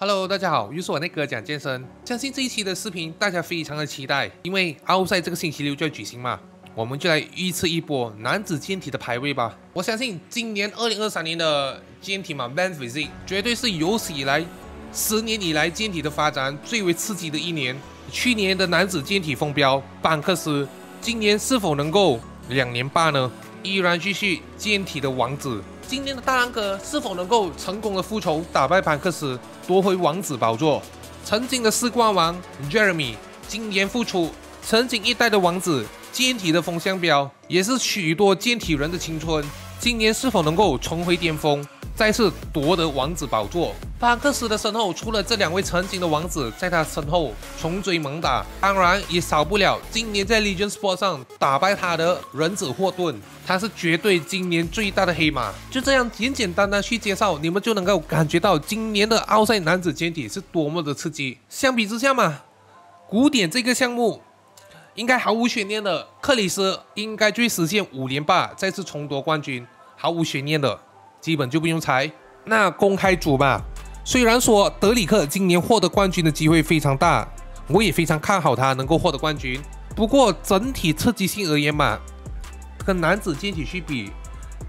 Hello，大家好，又是我那个讲健身。相信这一期的视频大家非常的期待，因为奥赛这个星期六就要举行嘛，我们就来预测一波男子健体的排位吧。我相信今年二零二三年的健体嘛，Man Physique 绝对是有史以来十年以来健体的发展最为刺激的一年。去年的男子健体风标班克斯，今年是否能够两年霸呢？依然继续健体的王子。今年的大浪哥是否能够成功的复仇，打败班克斯，夺回王子宝座？曾经的四冠王 Jeremy 今年复出，曾经一代的王子，健体的风向标，也是许多健体人的青春。今年是否能够重回巅峰？再次夺得王子宝座，巴克斯的身后除了这两位曾经的王子，在他身后穷追猛打，当然也少不了今年在 Legion Sport 上打败他的人子霍顿，他是绝对今年最大的黑马。就这样简简单单去介绍，你们就能够感觉到今年的奥赛男子健体是多么的刺激。相比之下嘛，古典这个项目应该毫无悬念的，克里斯应该会实现五连霸，再次重夺冠军，毫无悬念的。基本就不用猜，那公开组吧。虽然说德里克今年获得冠军的机会非常大，我也非常看好他能够获得冠军。不过整体刺激性而言嘛，跟男子健体去比，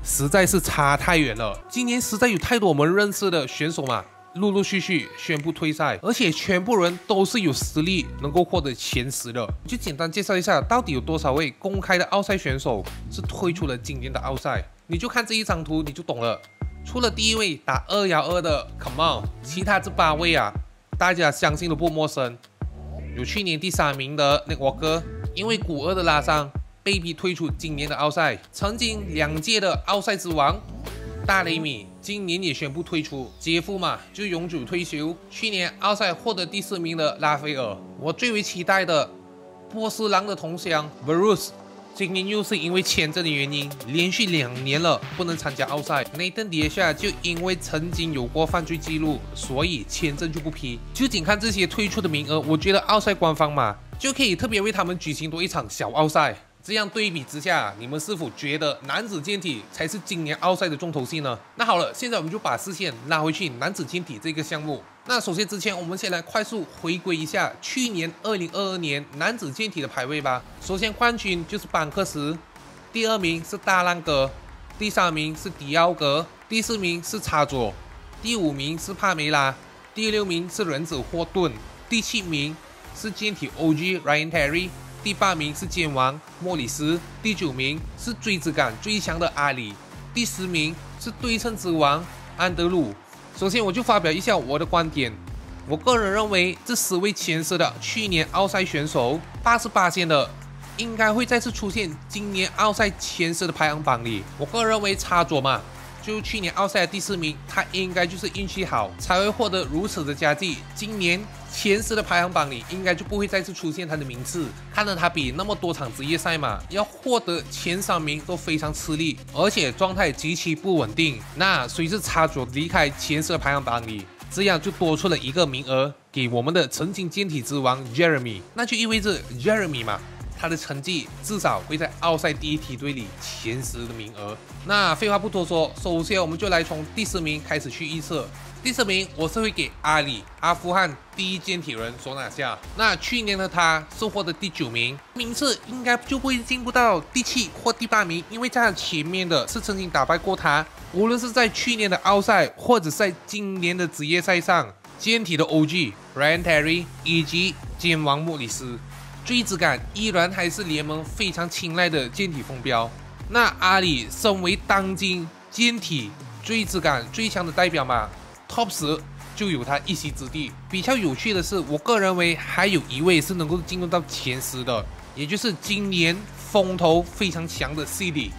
实在是差太远了。今年实在有太多我们认识的选手嘛，陆陆续续宣布退赛，而且全部人都是有实力能够获得前十的。就简单介绍一下，到底有多少位公开的奥赛选手是退出了今年的奥赛。你就看这一张图，你就懂了。除了第一位打二幺二的 Come on，其他这八位啊，大家相信都不陌生。有去年第三名的那我哥，因为骨二的拉伤，被逼退出今年的奥赛。曾经两届的奥赛之王大雷米，今年也宣布退出。杰夫嘛，就永久退休。去年奥赛获得第四名的拉斐尔，我最为期待的波斯狼的同乡 Bruce。今年又是因为签证的原因，连续两年了不能参加奥赛。Nathan 底下就因为曾经有过犯罪记录，所以签证就不批。就仅看这些退出的名额，我觉得奥赛官方嘛，就可以特别为他们举行多一场小奥赛。这样对比之下，你们是否觉得男子健体才是今年奥赛的重头戏呢？那好了，现在我们就把视线拉回去男子健体这个项目。那首先之前，我们先来快速回归一下去年二零二二年男子健体的排位吧。首先冠军就是班克斯，第二名是大浪哥，第三名是迪奥格，第四名是插佐，第五名是帕梅拉，第六名是轮子霍顿，第七名是健体 OG Ryan Terry。第八名是剑王莫里斯，第九名是追子感最强的阿里，第十名是对称之王安德鲁。首先，我就发表一下我的观点。我个人认为，这十位前十的去年奥赛选手，八十八线的应该会再次出现今年奥赛前十的排行榜里。我个人认为，插左嘛。就去年奥赛的第四名，他应该就是运气好才会获得如此的佳绩。今年前十的排行榜里，应该就不会再次出现他的名次。看到他比那么多场职业赛嘛，要获得前三名都非常吃力，而且状态极其不稳定。那随着插足离开前十的排行榜里，这样就多出了一个名额给我们的曾经健体之王 Jeremy，那就意味着 Jeremy 嘛。他的成绩至少会在奥赛第一梯队里前十的名额。那废话不多说，首先我们就来从第十名开始去预测。第十名我是会给阿里，阿富汗第一健体人所拿下。那去年的他是获得第九名，名次应该就不会进步到第七或第八名，因为在他前面的是曾经打败过他，无论是在去年的奥赛或者在今年的职业赛上，健体的 OG Ryan Terry 以及剑王莫里斯。锥子感依然还是联盟非常青睐的健体风标。那阿里身为当今健体锥子感最强的代表嘛，Top 十就有他一席之地。比较有趣的是，我个人认为还有一位是能够进入到前十的，也就是今年风头非常强的 CD。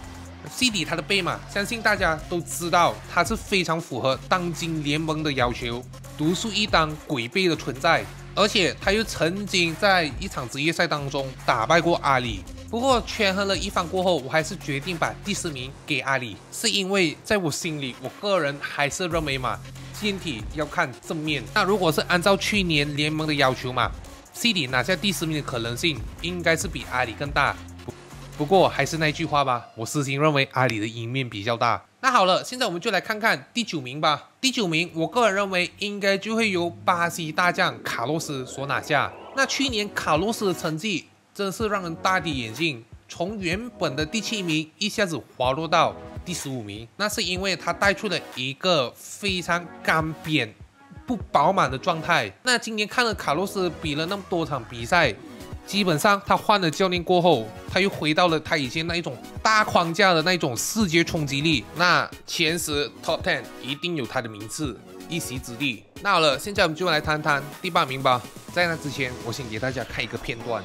CD 他的背嘛，相信大家都知道，他是非常符合当今联盟的要求，独树一档鬼背的存在。而且他又曾经在一场职业赛当中打败过阿里，不过权衡了一番过后，我还是决定把第四名给阿里，是因为在我心里，我个人还是认为嘛，健体要看正面。那如果是按照去年联盟的要求嘛，C D 拿下第四名的可能性应该是比阿里更大。不不过还是那句话吧，我私心认为阿里的赢面比较大。那好了，现在我们就来看看第九名吧。第九名，我个人认为应该就会由巴西大将卡洛斯所拿下。那去年卡洛斯的成绩真是让人大跌眼镜，从原本的第七名一下子滑落到第十五名。那是因为他带出了一个非常干瘪、不饱满的状态。那今年看了卡洛斯比了那么多场比赛。基本上，他换了教练过后，他又回到了他以前那一种大框架的那一种视觉冲击力。那前十 Top Ten 一定有他的名次，一席之地。那好了，现在我们就来谈谈第八名吧。在那之前，我先给大家看一个片段。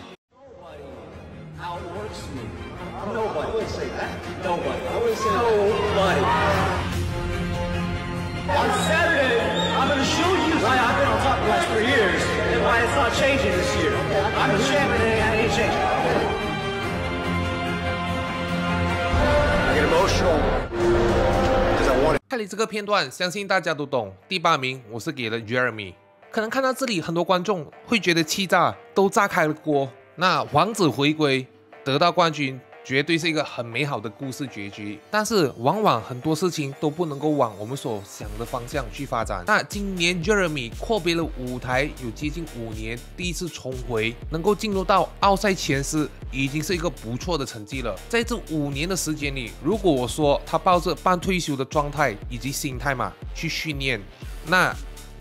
看了这个片段，相信大家都懂。第八名，我是给了 Jeremy。可能看到这里，很多观众会觉得气炸，都炸开了锅。那王子回归，得到冠军。绝对是一个很美好的故事结局，但是往往很多事情都不能够往我们所想的方向去发展。那今年 Jeremy 阔别了舞台有接近五年，第一次重回，能够进入到奥赛前十，已经是一个不错的成绩了。在这五年的时间里，如果我说他抱着半退休的状态以及心态嘛去训练，那。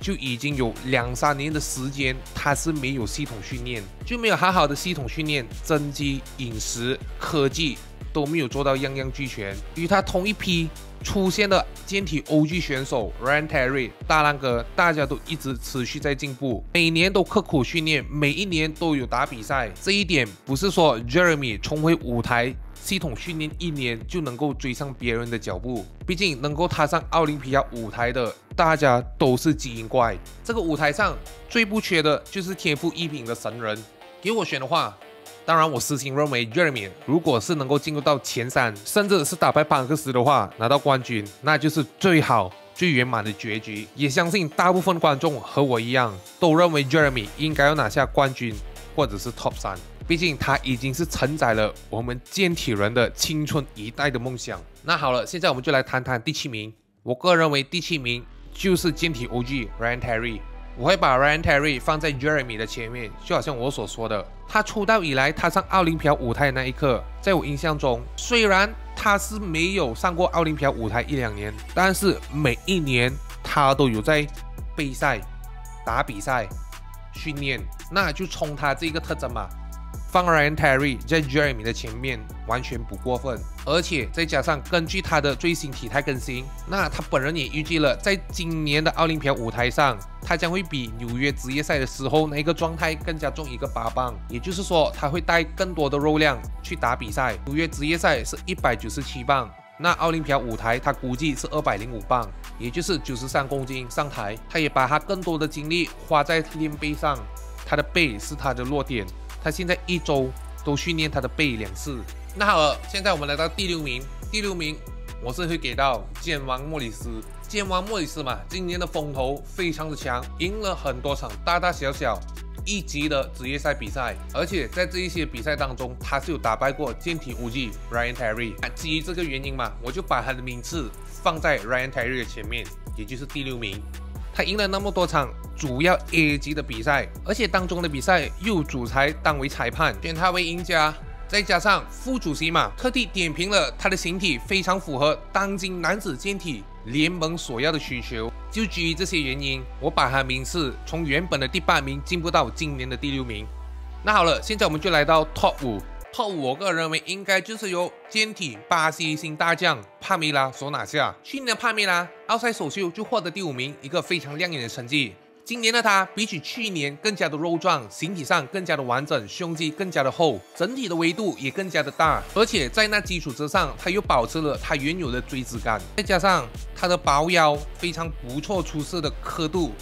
就已经有两三年的时间，他是没有系统训练，就没有好好的系统训练，增肌、饮食、科技都没有做到样样俱全。与他同一批出现的健体 OG 选手 Ran Terry、大浪哥，大家都一直持续在进步，每年都刻苦训练，每一年都有打比赛。这一点不是说 Jeremy 重回舞台。系统训练一年就能够追上别人的脚步，毕竟能够踏上奥林匹亚舞台的，大家都是基因怪。这个舞台上最不缺的就是天赋异禀的神人。给我选的话，当然我私心认为 Jeremy 如果是能够进入到前三，甚至是打败班克斯的话，拿到冠军，那就是最好最圆满的结局。也相信大部分观众和我一样，都认为 Jeremy 应该要拿下冠军，或者是 Top 三。毕竟他已经是承载了我们健体人的青春一代的梦想。那好了，现在我们就来谈谈第七名。我个人认为第七名就是健体 OG Ryan Terry。我会把 Ryan Terry 放在 Jeremy 的前面，就好像我所说的，他出道以来踏上奥林匹亚舞台的那一刻，在我印象中，虽然他是没有上过奥林匹亚舞台一两年，但是每一年他都有在备赛、打比赛、训练，那就冲他这个特征嘛。放 Ryan Terry 在 Jeremy 的前面完全不过分，而且再加上根据他的最新体态更新，那他本人也预计了，在今年的奥林匹亚舞台上，他将会比纽约职业赛的时候那个状态更加重一个八磅，也就是说他会带更多的肉量去打比赛。纽约职业赛是一百九十七磅，那奥林匹亚舞台他估计是二百零五磅，也就是九十三公斤上台。他也把他更多的精力花在练背上，他的背是他的弱点。他现在一周都训练他的背两次。那好了，现在我们来到第六名。第六名我是会给到剑王莫里斯。剑王莫里斯嘛，今年的风头非常的强，赢了很多场大大小小一级的职业赛比赛，而且在这一些比赛当中，他是有打败过健体无忌 Ryan Terry。基于这个原因嘛，我就把他的名次放在 Ryan Terry 的前面，也就是第六名。他赢了那么多场主要 A 级的比赛，而且当中的比赛又主裁当为裁判，选他为赢家。再加上副主席嘛，特地点评了他的形体非常符合当今男子健体联盟所要的需求。就基于这些原因，我把他名次从原本的第八名进步到今年的第六名。那好了，现在我们就来到 Top 五。后，我个人认为应该就是由坚体巴西新大将帕米拉所拿下。去年的帕米拉奥赛首秀就获得第五名，一个非常亮眼的成绩。今年的他比起去年更加的肉壮，形体上更加的完整，胸肌更加的厚，整体的维度也更加的大。而且在那基础之上，他又保持了他原有的锥子感，再加上他的薄腰非常不错，出色的刻度。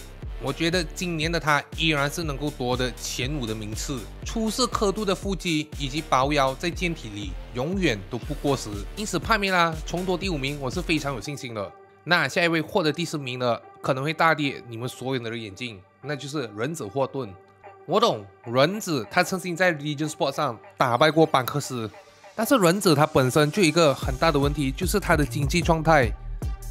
我觉得今年的他依然是能够夺得前五的名次。出色刻度的腹肌以及薄腰，在健体里永远都不过时。因此，帕米拉重夺第五名，我是非常有信心的。那下一位获得第四名的，可能会大跌你们所有人的眼镜，那就是忍者霍顿。我懂忍者，他曾经在 Legion Sport 上打败过班克斯，但是忍者他本身就有一个很大的问题，就是他的经济状态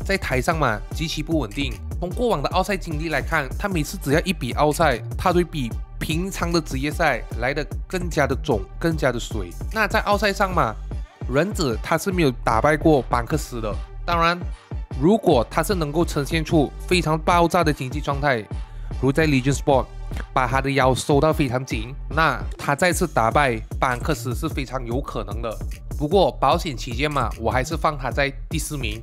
在台上嘛极其不稳定。从过往的奥赛经历来看，他每次只要一比奥赛，他都比平常的职业赛来的更加的肿，更加的水。那在奥赛上嘛，忍者他是没有打败过班克斯的。当然，如果他是能够呈现出非常爆炸的经济状态，如在 Legion Sport 把他的腰收到非常紧，那他再次打败班克斯是非常有可能的。不过保险起见嘛，我还是放他在第四名。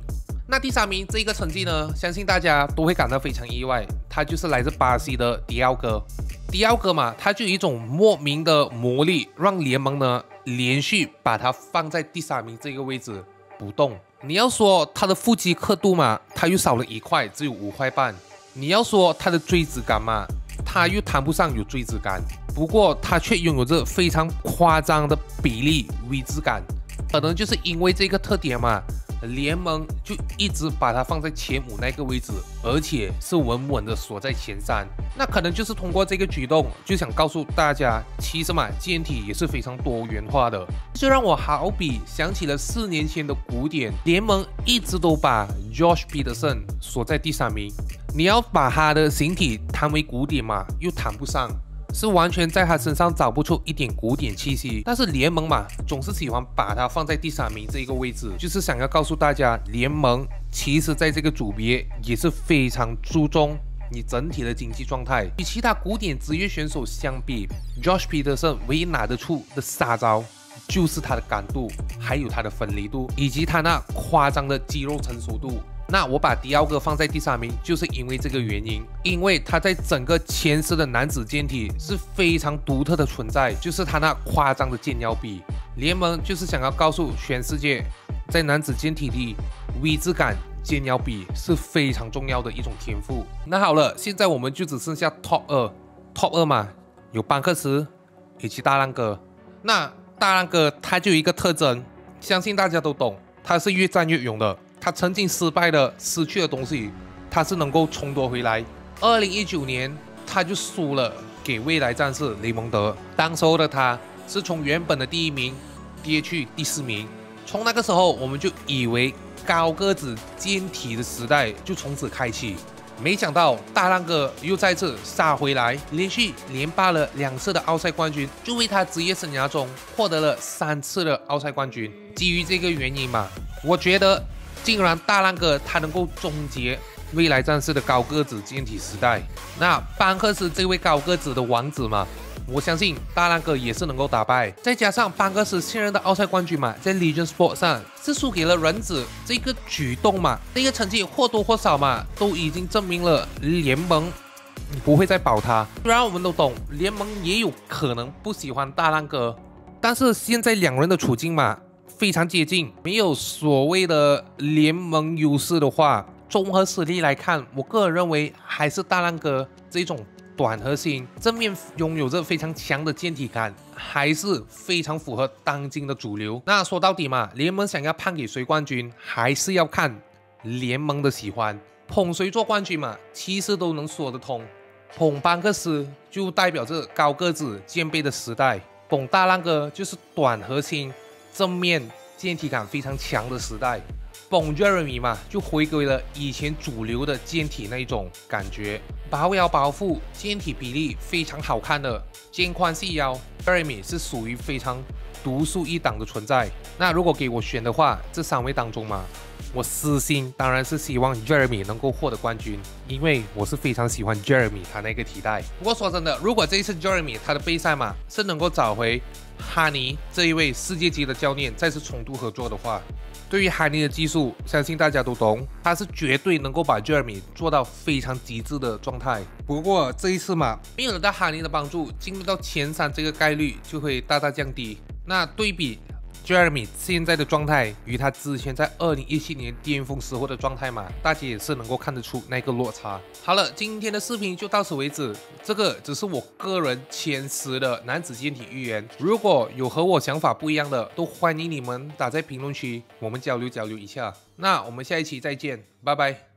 那第三名这一个成绩呢，相信大家都会感到非常意外，他就是来自巴西的迪奥哥。迪奥哥嘛，他就有一种莫名的魔力，让联盟呢连续把他放在第三名这个位置不动。你要说他的腹肌刻度嘛，他又少了一块，只有五块半。你要说他的锥子感嘛，他又谈不上有锥子感，不过他却拥有着非常夸张的比例 V 字感，可能就是因为这个特点嘛。联盟就一直把它放在前五那个位置，而且是稳稳的锁在前三。那可能就是通过这个举动，就想告诉大家，其实嘛，舰体也是非常多元化的。这让我好比想起了四年前的古典联盟，一直都把 Josh Peterson 锁在第三名。你要把他的形体谈为古典嘛，又谈不上。是完全在他身上找不出一点古典气息，但是联盟嘛，总是喜欢把他放在第三名这一个位置，就是想要告诉大家，联盟其实在这个组别也是非常注重你整体的经济状态。与其他古典职业选手相比，Josh Peterson 唯一拿得出的杀招就是他的感度，还有他的分离度，以及他那夸张的肌肉成熟度。那我把迪奥哥放在第三名，就是因为这个原因，因为他在整个前十的男子健体是非常独特的存在，就是他那夸张的肩腰比。联盟就是想要告诉全世界，在男子健体里，V 字感肩腰比是非常重要的一种天赋。那好了，现在我们就只剩下 Top 二，Top 二嘛，有班克斯以及大浪哥。那大浪哥他就有一个特征，相信大家都懂，他是越战越勇的。他曾经失败的、失去的东西，他是能够重夺回来。二零一九年，他就输了给未来战士雷蒙德。当时候的他是从原本的第一名跌去第四名。从那个时候，我们就以为高个子健体的时代就从此开启。没想到大浪哥又再次杀回来，连续连霸了两次的奥赛冠军，就为他职业生涯中获得了三次的奥赛冠军。基于这个原因嘛，我觉得。竟然大浪哥他能够终结未来战士的高个子健体时代，那班克斯这位高个子的王子嘛，我相信大浪哥也是能够打败。再加上班克斯现任的奥赛冠军嘛，在 Legion Sport 上是输给了忍者，这个举动嘛，这个成绩或多或少嘛，都已经证明了联盟不会再保他。虽然我们都懂联盟也有可能不喜欢大浪哥，但是现在两人的处境嘛。非常接近，没有所谓的联盟优势的话，综合实力来看，我个人认为还是大浪哥这种短核心，正面拥有着非常强的健体感，还是非常符合当今的主流。那说到底嘛，联盟想要判给谁冠军，还是要看联盟的喜欢，捧谁做冠军嘛，其实都能说得通。捧班克斯就代表着高个子肩背的时代，捧大浪哥就是短核心。正面健体感非常强的时代，Bon Jeremy 嘛，就回归了以前主流的健体那一种感觉，保腰保腹，健体比例非常好看的肩宽细腰，Jeremy 是属于非常独树一档的存在。那如果给我选的话，这三位当中嘛。我私心当然是希望 Jeremy 能够获得冠军，因为我是非常喜欢 Jeremy 他那个体态。不过说真的，如果这一次 Jeremy 他的备赛嘛是能够找回哈尼这一位世界级的教练再次重度合作的话，对于哈尼的技术，相信大家都懂，他是绝对能够把 Jeremy 做到非常极致的状态。不过这一次嘛，没有得到哈尼的帮助，进入到前三这个概率就会大大降低。那对比。Jeremy 现在的状态与他之前在二零一七年巅峰时候的状态嘛，大家也是能够看得出那个落差。好了，今天的视频就到此为止。这个只是我个人前十的男子健体预言，如果有和我想法不一样的，都欢迎你们打在评论区，我们交流交流一下。那我们下一期再见，拜拜。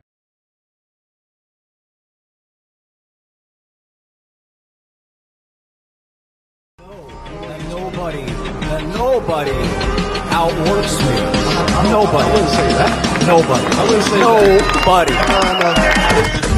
Nobody, the nobody. outworks me. Nobody. I wouldn't say that. Nobody. I wouldn't say nobody. Oh, that.